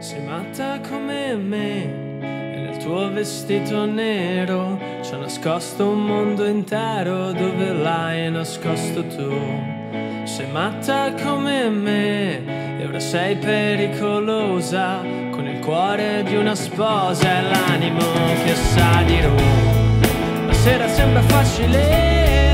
Sei matta come me e nel tuo vestito nero ci c'è nascosto un mondo intero dove l'hai nascosto tu. Sei matta come me e ora sei pericolosa con il cuore di una sposa e l'animo che sa di ru. La sera sembra facile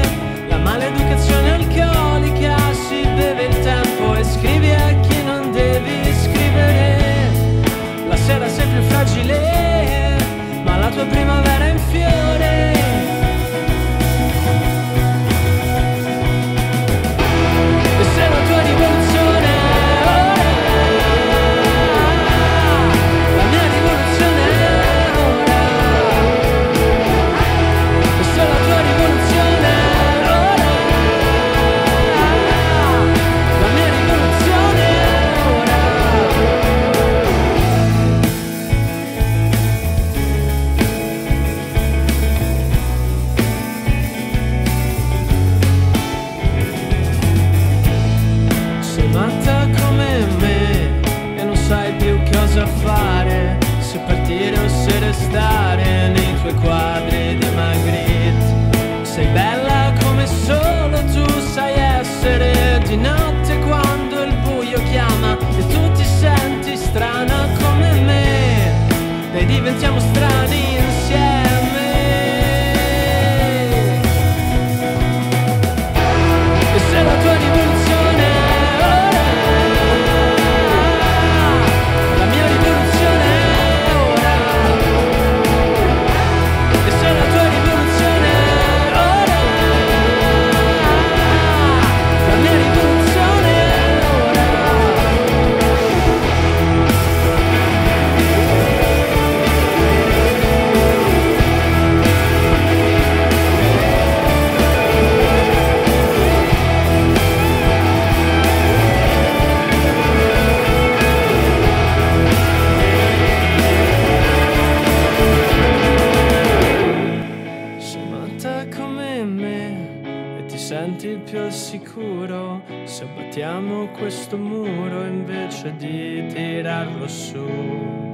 più al sicuro se battiamo questo muro invece di tirarlo su.